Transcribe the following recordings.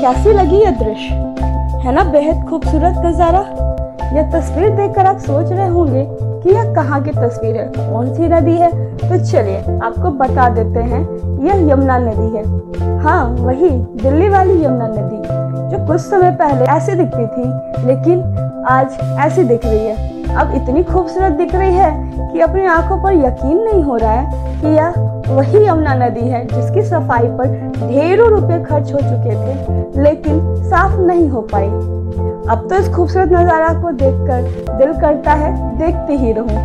कैसी लगी यह दृश्य? है ना बेहद खूबसूरत नज़ारा? यह तस्वीर देखकर आप सोच रहे होंगे कि यह कहाँ की तस्वीर है? कौन सी नदी है? तो चलिए आपको बता देते हैं, यह यमुना नदी है। हाँ वही दिल्ली वाली यमुना नदी, जो कुछ समय पहले ऐसी दिखती थी, लेकिन आज ऐसी दिख रही है। अब इतनी खूबसूरत दिख रही है कि अपनी आँखों पर यकीन नहीं हो रहा है कि यह वही यमुना नदी है, जिसकी सफ़ाई पर ढेरों रुपए खर्च हो चुके थे, लेकिन साफ़ नहीं हो पाई। अब तो इस खूबसूरत नज़ारा को देखकर दिल करता है, देखते ही रहूँ।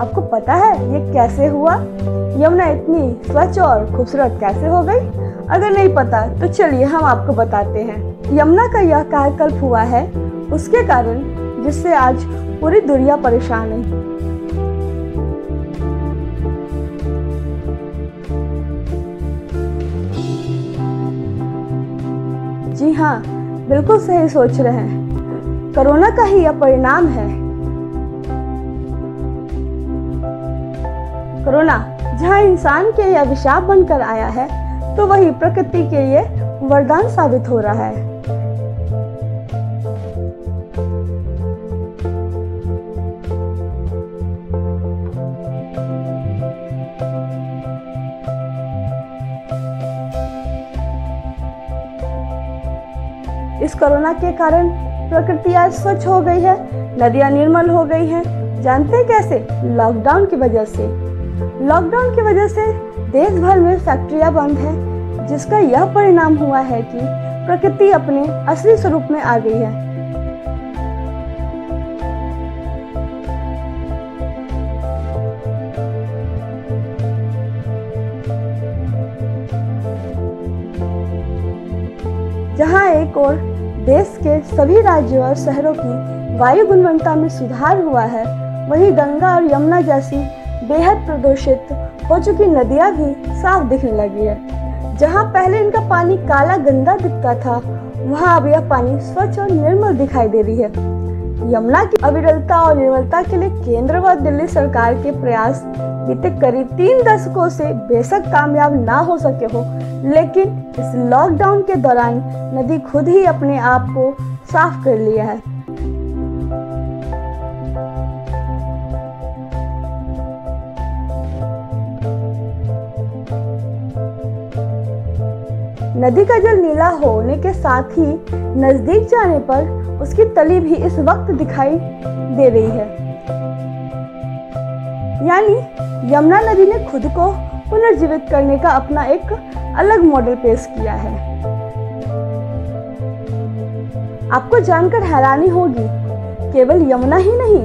आपको पता है ये कैसे हुआ? यमुना इतनी स्वच्छ और खूबसूरत कैसे हो गई? अगर नहीं पता तो चलिए हम आपको बताते हैं। यमुना का यह कायाकल्प हुआ है, उसके कारण जिससे आज पूरी दुनिया परेशान है। जी हाँ बिल्कुल सही सोच रहे हैं। कोरोना का ही यह परिणाम है। कोरोना, जहाँ इंसान के लिए अभिशाप बनकर आया है तो वही प्रकृति के लिए वरदान साबित हो रहा है। इस कोरोना के कारण प्रकृति आज स्वच्छ हो गई है, नदियाँ निर्मल हो गई हैं। जानते हैं कैसे? लॉकडाउन की वजह से। लॉकडाउन की वजह से देश भर में फैक्ट्रियाँ बंद हैं, जिसका यह परिणाम हुआ है कि प्रकृति अपने असली स्वरूप में आ गई है। जहाँ एक और देश के सभी राज्यों और शहरों की वायु गुणवत्ता में सुधार हुआ है, वहीं गंगा और यमुना जैसी बेहद प्रदूषित हो चुकी नदियाँ भी साफ़ दिखने लगी है। जहाँ पहले इनका पानी काला गंदा दिखता था, वहाँ अब यह पानी स्वच्छ और निर्मल दिखाई दे रही है। यमुना की अविरलता और निर्मलता के लिए केंद्र व दिल्ली सरकार के प्रयास बीते करीब तीन दशकों से बेशक कामयाब ना हो सके हो, लेकिन इस लॉकडाउन के दौरान नदी खुद ही अपने आप को साफ़ कर लिया है। नदी का जल नीला होने के साथ ही नज़दीक जाने पर उसकी तली भी इस वक्त दिखाई दे रही है। यानी यमुना नदी ने खुद को पुनर्जीवित करने का अपना एक अलग मॉडल पेश किया है। आपको जानकर हैरानी होगी, केवल यमुना ही नहीं,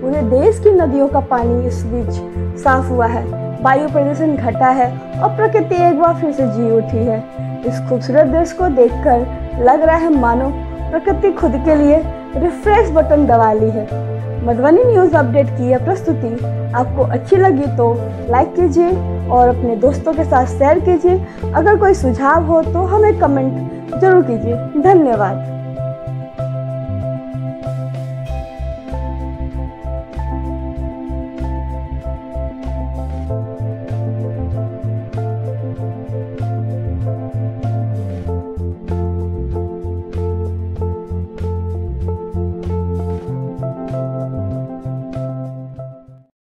पूरे देश की नदियों का पानी इस बीच साफ़ हुआ है। वायु प्रदूषण घटा है और प्रकृति एक बार फिर से जी उठी है। इस खूबसूरत देश को देखकर लग रहा है मानो प्रकृति खुद के लिए रिफ्रेश बटन दबा ली है। मधुबनी न्यूज़ अपडेट की यह प्रस्तुति आपको अच्छी लगी तो लाइक कीजिए और अपने दोस्तों के साथ शेयर कीजिए। अगर कोई सुझाव हो तो हमें कमेंट ज़रूर कीजिए। धन्यवाद।